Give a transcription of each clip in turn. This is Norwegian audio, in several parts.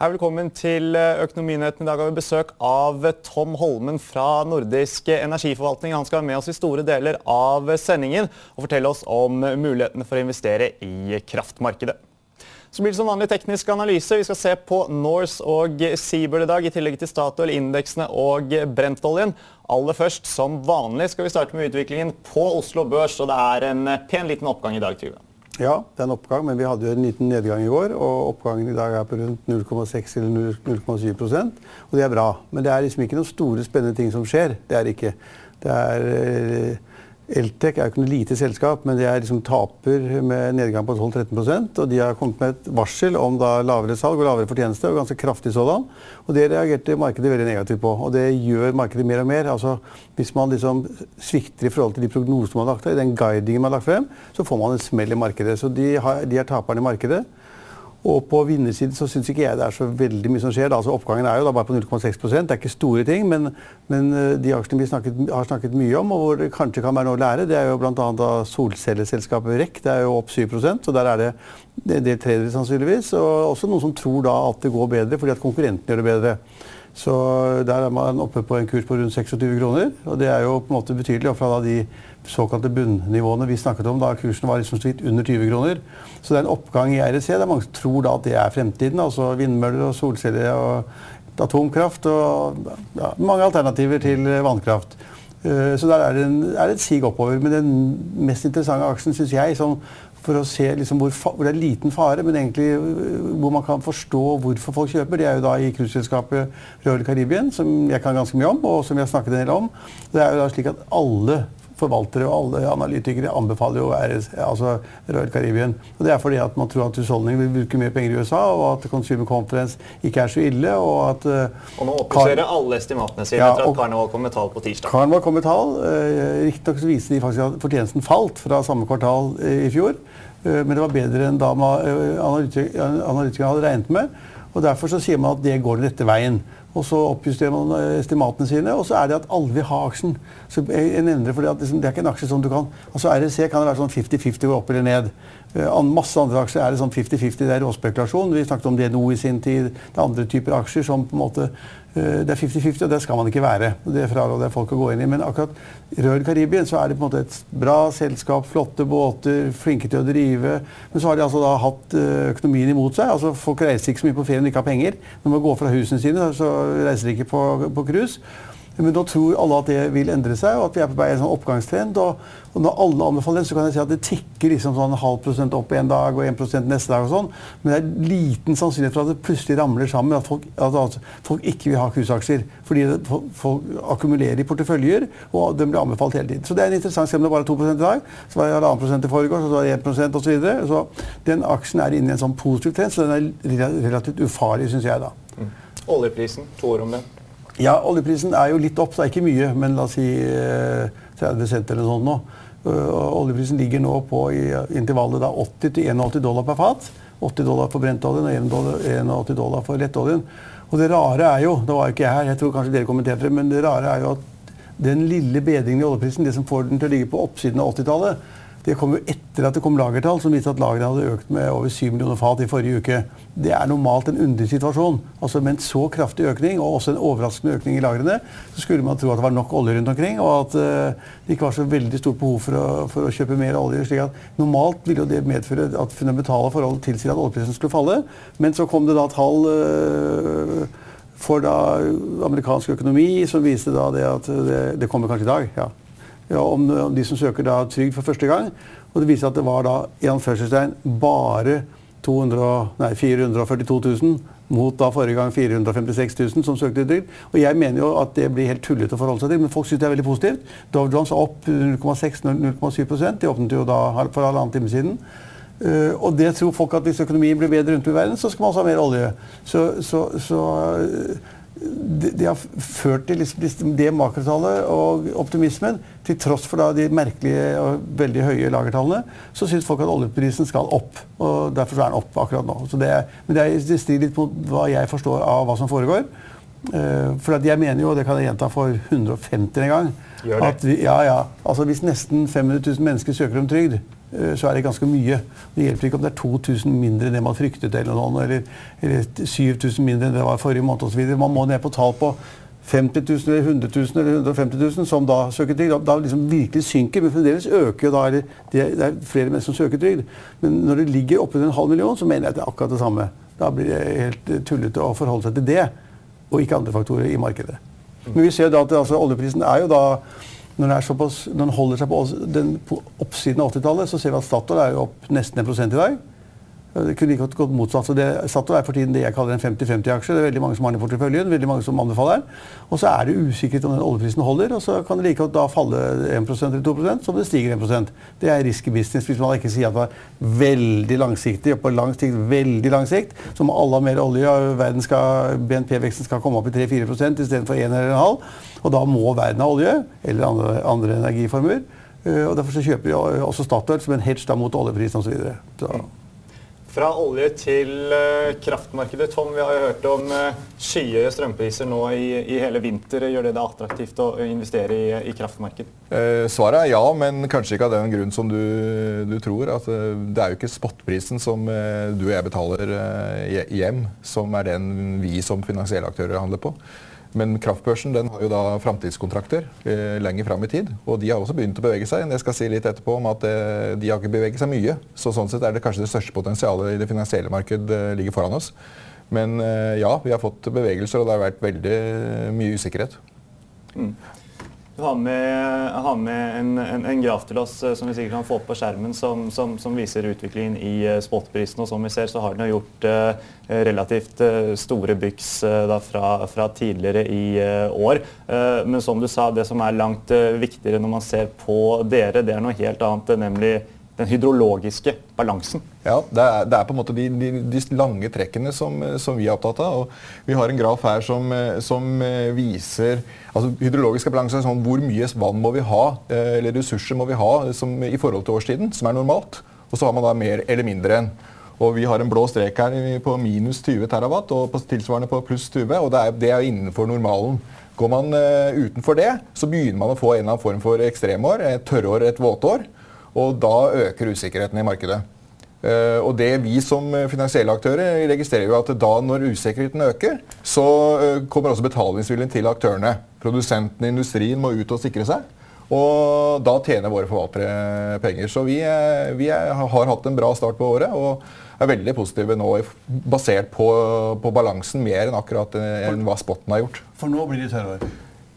Hei, velkommen til Økonominyhetene. I dag har vi besøk av Tom Holmen fra Nordisk energiforvaltning. Han skal være med oss i store deler av sendingen og fortelle oss om mulighetene for å investere i kraftmarkedet. Så blir det som vanlig teknisk analyse. Vi skal se på Norse og Seabird i dag, i tillegg til Statoil, indeksene og Brentoljen. Aller først, som vanlig, skal vi starte med utviklingen på Oslo Børs. Og det er en pen liten oppgang i dag, Trygve. Ja, det er en oppgang, men vi hadde jo en liten nedgang i går. Og oppgangen i dag er på rundt 0,6 eller 0,7% Og det er bra. Men det er liksom ikke noen store, spennende ting som skjer. Det er ikke. Det er Eltek er jo ikke noe lite selskap, men de er liksom taper med nedgang på 12-13% og De har kommet med et varsel om lavere salg og lavere fortjeneste, og ganske kraftig sådan. Og Det reagerte markedet veldig negativt på. Og det gjør markedet mer og mer. Altså, Hvis man liksom svikter i forhold til de prognosene man har lagt frem, den guidingen man har lagt frem, så får man en smell i markedet. Så de, har, de er taperne i markedet. Og på vinnersiden så syns ikke jeg det er så veldig mye som skjer. Altså Oppgangen er jo da bare på 0,6% Det er ikke store ting. Men, men eh, de aksjene vi snakket, har snakket mye om, og hvor det kanskje kan være noe å lære, det er jo bl.a. solcelleselskapet REC. Det er jo opp 7% så der er det en del tradere sannsynligvis. Og også noen som tror da at det går bedre fordi at konkurrentene gjør det bedre. Så der er man oppe på en kurs på rundt 26 kroner. Og det er jo på en måte betydelig. fra de såkalte bunnivåene vi snakket om da kursen var liksom så under 20 kroner. Så det er en oppgang i REC. Det er mange tror da at det er fremtiden. Altså vindmøller og solceller og atomkraft og ja, mange alternativer til vannkraft. Eh, så der er det, en, er det et sig oppover. Men den mest interessante aksjen, syns jeg, som for å se liksom hvor, hvor, det er liten fare, men egentlig øh, hvor man kan forstå hvorfor folk kjøper. Det er jo da i cruiseselskapet Royal Caribbean, som jeg kan ganske mye om, og som vi har snakket en del om. Det er jo da slik at alle forvaltere og alle analytikere anbefaler jo RS, altså Royal Caribbean. Og Det er fordi at man tror at husholdningen vil bruke mer penger i USA, og at Consumer Conference ikke er så ille. Og at uh, Og nå oppjusterer alle estimatene sine ja, etter at Carnival kom med tall på tirsdag. Carnival kom med tall. Uh, Riktignok viser de faktisk at fortjenesten falt fra samme kvartal uh, i fjor. Uh, men det var bedre enn da analytikerne hadde regnet med. Og Derfor så sier man at det går den rette veien. Og så oppjusterer man eh, estimatene sine, og så er det at alle vil ha aksjen. Så jeg nevner fordi at liksom, Det er ikke en aksje som du kan altså REC kan det være sånn 50-50 går opp eller ned. Uh, masse andre aksjer er det sånn 50-50, det er råspekulasjon. Vi snakket om DNO i sin tid. Det er andre typer aksjer som på en måte Eh, det er 50-50, og det skal man ikke være. Det fraråder jeg folk å gå inn i. Men akkurat Royal Karibia så er det på en måte et bra selskap, flotte båter, flinke til å drive. Men så har de altså da hatt eh, økonomien imot seg. altså Folk reiser ikke så mye på ferie når de ikke har penger. Når man går fra husene sine, så reiser de ikke på cruise. Men nå tror alle at det vil endre seg, og at vi er på vei i en sånn oppgangstrend. Og, og, når alle anbefaler den, så kan jeg si at det tikker liksom sånn halv prosent opp en dag og 1% neste dag. og sånn. Men det er liten sannsynlighet for at det plutselig ramler sammen. At folk, at, at folk ikke vil ha kursaksjer. Fordi det, folk akkumulerer i porteføljer, og de blir anbefalt hele tiden. Så det er en interessant selv om det bare er 2 i dag. Så var det 1,5 prosent i forgårs, så var det 1% osv. Så, videre. så den aksjen er inne i en sånn positiv trend, så den er relativt ufarlig, syns jeg. da. Mm. Oljeprisen, to år om det. Ja, oljeprisen er jo litt opp, så det er ikke mye, men la oss si 30 eh, cent eller noe sånt nå. Uh, oljeprisen ligger nå på i intervallet 80 til 81 dollar per fat. 80 dollar for brentoljen og 81 dollar for lettoljen. Og det rare er jo, det var jo ikke jeg her, jeg tror kanskje dere kommenterte det, men det rare er jo at den lille bedringen i oljeprisen, det som får den til å ligge på oppsiden av 80-tallet, det kom jo etter at det kom lagertall som viste at lagrene hadde økt med over 7 millioner fat i forrige uke. Det er normalt en underlig situasjon. Altså Med en så kraftig økning, og også en overraskende økning i lagrene, så skulle man tro at det var nok olje rundt omkring, og at uh, det ikke var så veldig stort behov for å, for å, kjøpe mer olje. slik at Normalt ville det medføre at fundamentale forhold tilsier at oljeprisen skulle falle, men så kom det da tall uh, for da amerikansk økonomi som viste da det at det, det kommer kanskje i dag. ja, om, om, de som søker da trygd for første gang. Og det viser at det var da i anførselstegn bare 200, nei, 442 000 mot da forrige gang 456 000 som søkte trygd. Og jeg mener jo at det blir helt tullete å forholde seg til, men folk syns det er veldig positivt. Dow Jones opp 0,6-0,7 De åpnet jo da for halvannen time siden. Uh, og det tror folk at hvis økonomien blir bedre rundt i verden, så skal man også ha mer olje. Så, så, så uh, det, de har ført til liksom, det makrotallet og optimismen, til tross for da, de merkelige og veldig høye lagertallene, så syns folk at oljeprisen skal opp. og Derfor er den opp akkurat nå. Det men det, er, det strider litt mot hva jeg forstår av hva som foregår. Uh, for jeg mener jo, og det kan jeg gjenta for 150 en gang Gjør det. at vi, ja, ja, altså Hvis nesten 500 000 mennesker søker om trygd, så er det ganske mye. Det hjelper ikke om det er 2000 mindre enn det man fryktet, eller, noe, eller, eller 7000 mindre enn det var forrige måned osv. Man må ned på tall på 50 000 eller 100 000 eller 150 000 som da søker trygd. Da, da liksom virkelig synker, men fremdeles øker jo da eller det, det er flere mennesker som søker trygd. Men når det ligger oppunder en halv million, så mener jeg at det er akkurat det samme. Da blir det helt eh, tullete å forholde seg til det, og ikke andre faktorer i markedet. Men vi ser da at altså, oljeprisen er jo da når såpass, den holder seg på, den, oppsiden av 80-tallet, så ser vi at Statoil er jo opp nesten en prosent i dag. Det kunne godt gått motsatt. så det Statoil er for tiden det jeg kaller en 50-50-aksje. Det er veldig mange som har den i porteføljen, veldig mange som anbefaler den. Og så er det usikkert om den oljeprisen holder, og så kan det like godt da falle 1% eller 2% som det stiger 1% Det er risky business hvis man ikke sier at det er veldig langsiktig, og på lang sikt veldig lang sikt, så må alle ha mer olje, og BNP-veksten skal komme opp i 3-4 istedenfor 1 eller 1,5 og da må verden ha olje, eller andre, andre energiformer. Eh, og Derfor så kjøper vi også Statoil som en hedge da mot oljeprisen osv. Fra olje til uh, kraftmarkedet. Tom, vi har jo hørt om uh, skyhøye strømpriser nå i, i, hele vinter. Gjør det det attraktivt å investere i, i kraftmarked? Eh, svaret er ja, men kanskje ikke av den grunn som du, du tror. At, uh, det er jo ikke spotprisen som du og jeg betaler hjem, som er den vi som finansielle aktører handler på. Men kraftbørsen den har jo da framtidskontrakter eh, lenger fram i tid. Og de har også begynt å bevege seg. Jeg skal si litt etterpå om at eh, de har ikke beveget seg mye. Så sånn sett er det kanskje det største potensialet i det finansielle marked eh, ligger foran oss. Men eh, ja, vi har fått bevegelser, og det har vært veldig mye usikkerhet. Mm. Har med, har med en, en, en, graf til oss eh, som vi sikkert kan få opp på skjermen, som, som, som viser utviklingen i uh, spotprisen. Og som vi ser, så har den gjort uh, relativt uh, store byks fra, fra, tidligere i år. men som du sa, det som er langt viktigere når man ser på dere, det er noe helt annet, nemlig den hydrologiske balansen. Ja, det er, det er på en måte de, de, de lange trekkene som, som, vi er opptatt av. og Vi har en graf her som, som viser altså Hydrologisk balanse er sånn hvor mye vann må vi ha, eh, eller ressurser må vi ha som, i forhold til årstiden, som er normalt. Og så har man da mer eller mindre enn. Og Vi har en blå strek her på minus 20 terawatt og på tilsvarende på pluss 20. og Det er, det er innenfor normalen. Går man uh, utenfor det, så begynner man å få en eller annen form for ekstremår. Et tørrår, et våtår. Og da øker usikkerheten i markedet. Uh, og det Vi som finansielle aktører registrerer jo at da når usikkerheten øker, så uh, kommer også betalingsviljen til aktørene. Produsentene i industrien må ut og sikre seg. Og da tjener våre forvaltere penger. Så vi, uh, vi er, har hatt en bra start på året. og er veldig positive nå, basert på, på balansen, mer enn akkurat enn hva spotten har gjort. For nå blir det tørrår?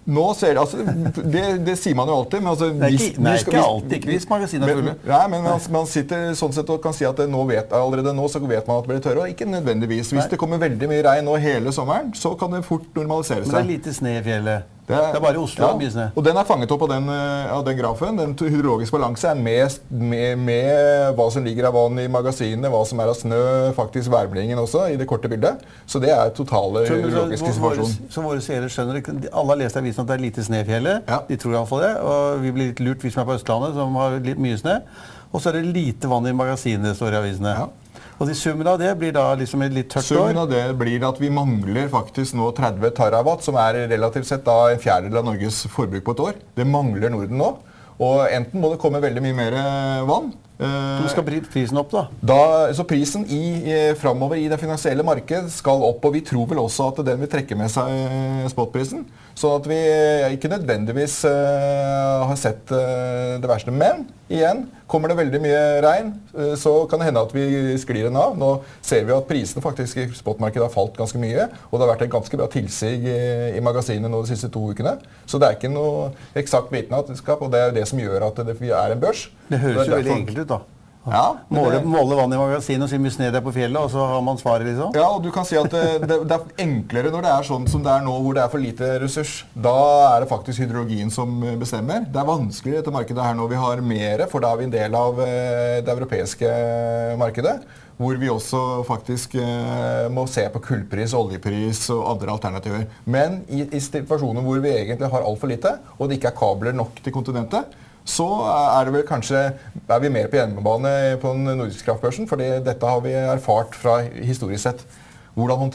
Nå ser, altså, det, det, sier man jo alltid. Men altså, det er ikke, nei, ikke alltid ikke magasinet er fulle. Nei, men man, man, sitter sånn sett og kan si at nå vet, allerede nå så vet man at det blir tørre. Og ikke nødvendigvis. Hvis nei. det kommer veldig mye regn nå hele sommeren, så kan det fort normalisere seg. Men det er lite sne i fjellet. Det er, det er bare Oslo ja, mye snø. Og den er fanget opp av den, eh, av den grafen. Den hydrologiske balanse er med, med, med, hva som ligger av vann i magasinene, hva som er av snø, faktisk værblingen også, i det korte bildet. Så det er totale hydrologiske situasjon. Så våre seere skjønner Alle har lest i avisen at det er lite snø i fjellet. Ja. De tror iallfall det. Og vi blir litt lurt, vi som er på Østlandet, som har litt mye snø. Og så er det lite vann i magasinene, står det i avisene. Ja. Og de Summen av det blir da liksom et litt tørt år? Summen av det blir at vi mangler faktisk nå 30 terawatt, som er relativt sett da en fjerdedel av Norges forbruk på et år. Det mangler Norden nå. Og enten må det komme veldig mye mer vann, hvor skal prisen opp, da? da så Prisen i, i, framover i det finansielle markedet skal opp. Og vi tror vel også at den vil trekke med seg eh, spotprisen. Så at vi ikke nødvendigvis uh, har sett uh, det verste. Men igjen, kommer det veldig mye regn, uh, så kan det hende at vi sklir den av. Nå ser vi at prisene faktisk i spotmarkedet har falt ganske mye. Og det har vært et ganske bra tilsig i, i magasinet nå de siste to ukene. Så det er ikke noe eksakt vitenskap, og det er det som gjør at det er en børs. Det høres jo veldig enkelt ut, da. Ja, måle, det... måle vann i magasinet og si mye det er på fjellet, og så har man svaret, liksom? Ja, og du kan si at det, det, det, er enklere når det er sånn som det er nå, hvor det er for lite ressurs. Da er det faktisk hydrologien som bestemmer. Det er vanskelig i dette markedet her når vi har mer, for da er vi en del av eh, det europeiske markedet. Hvor vi også faktisk eh, må se på kullpris, oljepris og andre alternativer. Men i, i situasjoner hvor vi egentlig har altfor lite, og det ikke er kabler nok til kontinentet, så er det vel kanskje er vi mer på hjemmebane på den nordiske kraftbørsen. For dette har vi erfart fra historisk sett. Hvordan